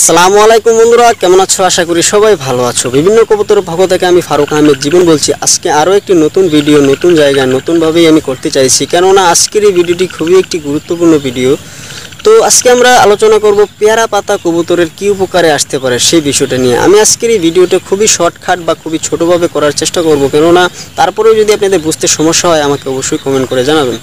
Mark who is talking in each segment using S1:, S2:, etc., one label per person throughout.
S1: আসসালামু আলাইকুম বন্ধুরা, কেমন আছো? আশা করি সবাই ভালো আছো। বিভিন্ন কবুতরের ভাগ্য থেকে আমি ফারুক আহমেদ জীবন বলছি। আজকে আরও একটি নতুন ভিডিও নতুন জায়গায় নতুনভাবেই আমি করতে চাইছি। কেননা আজকের এই ভিডিওটি খুবই একটি গুরুত্বপূর্ণ ভিডিও তো আজকে আমরা আলোচনা করব পেয়ারা পাতা কবুতরের কী উপকারে আসতে পারে সেই বিষয়টা নিয়ে। আমি আজকের এই ভিডিওটা খুবই শর্টকাট বা খুবই ছোটোভাবে করার চেষ্টা করব। কেননা তারপরেও যদি আপনাদের বুঝতে সমস্যা হয়, আমাকে অবশ্যই কমেন্ট করে জানাবেন।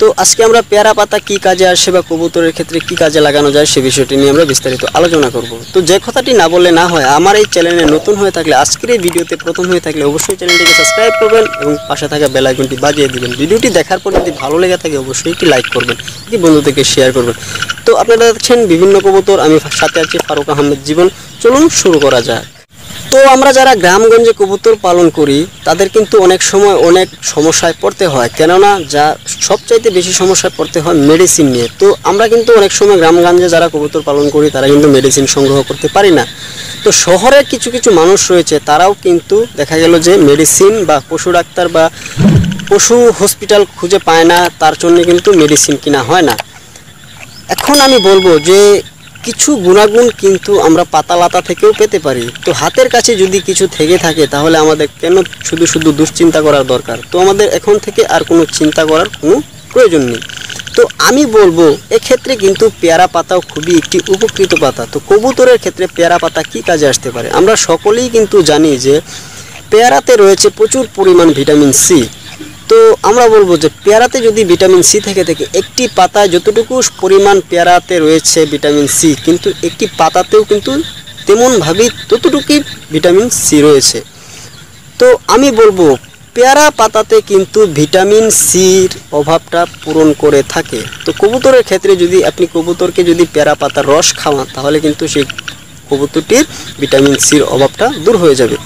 S1: তো আজকে আমরা পেয়ারা পাতা কি কাজে আসে বা কবুতরের ক্ষেত্রে কি কাজে লাগানো যায় সে বিষয়টি নিয়ে আমরা বিস্তারিত আলোচনা করব। তো যে কথাটি না বললে না হয়, আমার এই চ্যানেলে নতুন হয়ে থাকলে, আজকের এই ভিডিওতে প্রথম হয়ে থাকলে অবশ্যই চ্যানেলটিকে সাবস্ক্রাইব করবেন এবং পাশে থাকা বেল আইকনটি বাজিয়ে দিবেন। ভিডিওটি দেখার পর যদি ভালো লেগে থাকে, অবশ্যই একটি লাইক করবেন কি বন্ধুদেরকে শেয়ার করবেন। তো আপনারা দেখছেন বিভিন্ন কবুতর, আমি সাথে আছি ফারুক আহমেদ জীবন। চলুন শুরু করা যাক। তো আমরা যারা গ্রামগঞ্জে কবুতর পালন করি, তাদের কিন্তু অনেক সময় অনেক সমস্যায় পড়তে হয়। কেননা যা সবচাইতে বেশি সমস্যায় পড়তে হয় মেডিসিন নিয়ে। তো আমরা কিন্তু অনেক সময় গ্রামগঞ্জে যারা কবুতর পালন করি, তারা কিন্তু মেডিসিন সংগ্রহ করতে পারি না। তো শহরের কিছু কিছু মানুষ রয়েছে, তারাও কিন্তু দেখা গেল যে মেডিসিন বা পশু ডাক্তার বা পশু হসপিটাল খুঁজে পায় না, তার জন্য কিন্তু মেডিসিন কিনা হয় না। এখন আমি বলব যে কিছু গুণাগুণ কিন্তু আমরা পাতালাতা থেকেও পেতে পারি। তো হাতের কাছে যদি কিছু থেকে থাকে, তাহলে আমাদের কেন শুধু শুধু দুশ্চিন্তা করার দরকার? তো আমাদের এখন থেকে আর কোনো চিন্তা করার কোনো প্রয়োজন নেই। তো আমি বলব, এক্ষেত্রে কিন্তু পেয়ারা পাতাও খুবই একটি উপকৃত পাতা। তো কবুতরের ক্ষেত্রে পেয়ারা পাতা কি কাজে আসতে পারে? আমরা সকলেই কিন্তু জানি যে, পেয়ারাতে রয়েছে প্রচুর পরিমাণ ভিটামিন সি। তো আমরা বলব যে পেয়ারাতে যদি ভিটামিন সি থেকে থাকে, একটি পাতায় যতটুকু পরিমাণ পেয়ারাতে রয়েছে ভিটামিন সি, কিন্তু একটি পাতাতেও কিন্তু তেমনভাবেই ততটুকুই ভিটামিন সি রয়েছে। তো আমি বলব, পেয়ারা পাতাতে কিন্তু ভিটামিন সির অভাবটা পূরণ করে থাকে। তো কবুতরের ক্ষেত্রে যদি আপনি কবুতরকে যদি পেয়ারা পাতার রস খাওয়ান, তাহলে কিন্তু সেই কবুতরটির ভিটামিন সির অভাবটা দূর হয়ে যাবে।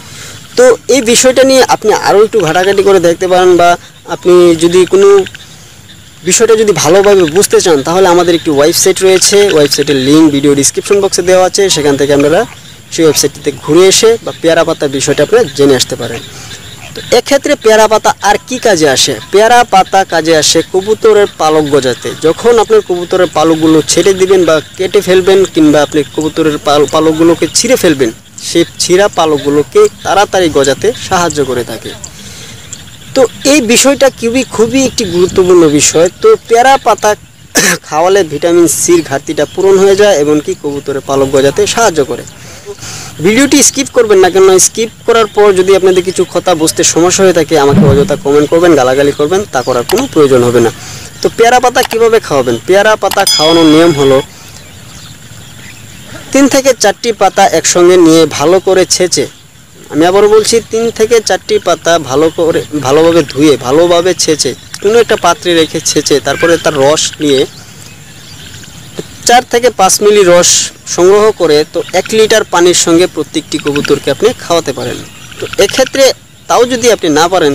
S1: তো এই বিষয়টা নিয়ে আপনি আরও একটু ঘাটাঘাটি করে দেখতে পারেন বা আপনি যদি কোনো বিষয়টা যদি ভালোভাবে বুঝতে চান, তাহলে আমাদের একটি ওয়েবসাইট রয়েছে। ওয়েবসাইটের লিঙ্ক ভিডিও ডিসক্রিপশন বক্সে দেওয়া আছে। সেখান থেকে আপনারা সেই ওয়েবসাইটটিতে ঘুরে এসে বা পেয়ারা পাতার বিষয়টা আপনারা জেনে আসতে পারেন। তো এক্ষেত্রে পেয়ারা পাতা আর কি কাজে আসে? পেয়ারা পাতা কাজে আসে কবুতরের পালক গজাতে। যখন আপনার কবুতরের পালকগুলো ছেড়ে দিবেন বা কেটে ফেলবেন কিংবা আপনি কবুতরের পাল, পালকগুলোকে ছিঁড়ে ফেলবেন, সেই ছিঁড়া পালকগুলোকে তাড়াতাড়ি গজাতে সাহায্য করে থাকে। তো এই বিষয়টা খুবই খুবই একটি গুরুত্বপূর্ণ বিষয়। তো পেয়ারা পাতা খাওয়ালে ভিটামিন সির ঘাটতিটা পূরণ হয়ে যায় এবং কি কবুতরের পালক গজাতে সাহায্য করে। ভিডিওটি স্কিপ করবেন না কেন স্কিপ করার পর যদি আপনাদের কিছু কথা বুঝতে সমস্যা হয়ে থাকে, আমাকে অযথা কমেন্ট করবেন, গালাগালি করবেন, তা করার কোনো প্রয়োজন হবে না। তো পেয়ারা পাতা কীভাবে খাওয়াবেন? পেয়ারা পাতা খাওয়ানোর নিয়ম হলো, তিন থেকে চারটি পাতা একসঙ্গে নিয়ে ভালো করে ছেঁচে আমি আবারও বলছি, তিন থেকে চারটি পাতা ভালো করে, ভালোভাবে ধুয়ে, ভালোভাবে ছেঁচে, কোনো একটা পাত্রে রেখে ছেঁচে, তারপরে তার রস নিয়ে চার থেকে পাঁচ মিলি রস সংগ্রহ করে, তো এক লিটার পানির সঙ্গে প্রত্যেকটি কবুতরকে আপনি খাওয়াতে পারেন। তো এক্ষেত্রে তাও যদি আপনি না পারেন,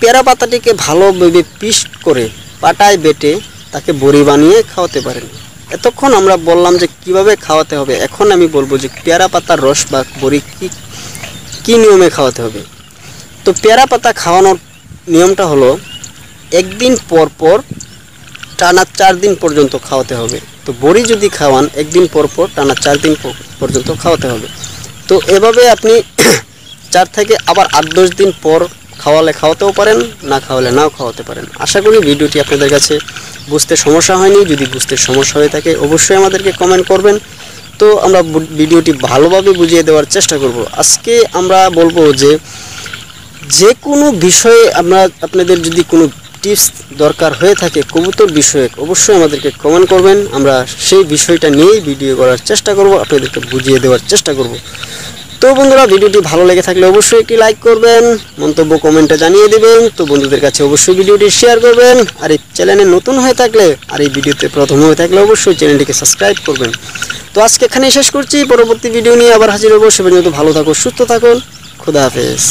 S1: পেয়ারা পাতাটিকে ভালোভাবে পিস করে পাটায় বেটে তাকে বড়ি বানিয়ে খাওয়াতে পারেন। এতক্ষণ আমরা বললাম যে কীভাবে খাওয়াতে হবে, এখন আমি বলব যে পেয়ারা পাতার রস বা বড়ি কি কী নিয়মে খাওয়াতে হবে? তো পেয়ারা পাতা খাওয়ানোর নিয়মটা হলো, একদিন পর পর টানা চার দিন পর্যন্ত খাওয়াতে হবে। তো বড়ি যদি খাওয়ান, একদিন পর পর টানা চার দিন পর্যন্ত খাওয়াতে হবে। তো এভাবে আপনি চার থেকে আবার আট দশ দিন পর খাওয়ালে খাওয়াতেও পারেন, না খাওয়ালে নাও খাওয়াতে পারেন। আশা করি ভিডিওটি আপনাদের কাছে বুঝতে সমস্যা হয়নি। যদি বুঝতে সমস্যা হয়ে থাকে, অবশ্যই আমাদেরকে কমেন্ট করবেন। তো আমরা ভিডিওটি ভালোভাবে বুঝিয়ে দেওয়ার চেষ্টা করব। আজকে আমরা বলব যে যে কোনো বিষয়ে আমরা আপনাদের যদি কোনো টিপস দরকার হয়ে থাকে কবুতর বিষয়ে অবশ্যই আমাদেরকে কমেন্ট করবেন। আমরা সেই বিষয়টা নিয়েই ভিডিও করার চেষ্টা করব, আপনাদেরকে বুঝিয়ে দেওয়ার চেষ্টা করব। তো বন্ধুরা, ভিডিওটি ভালো লেগে থাকলে অবশ্যই একটি লাইক করবেন, মন্তব্য কমেন্টে জানিয়ে দেবেন। তো বন্ধুদের কাছে অবশ্যই ভিডিওটি শেয়ার করবেন। আর এই চ্যানেলে নতুন হয়ে থাকলে, আর এই ভিডিওতে প্রথম হয়ে থাকলে অবশ্যই চ্যানেলটিকে সাবস্ক্রাইব করবেন। তো আজকে এখানেই শেষ করছি। পরবর্তী ভিডিও নিয়ে আবার হাজির হব। সে ভালো থাকো, সুস্থ থাকুন খুদা হাফেজ।